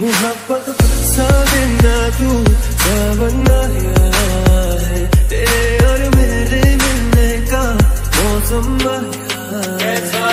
मोहब्बत सा तू क्या है। तेरे और मेरे मिलने का मौसम आया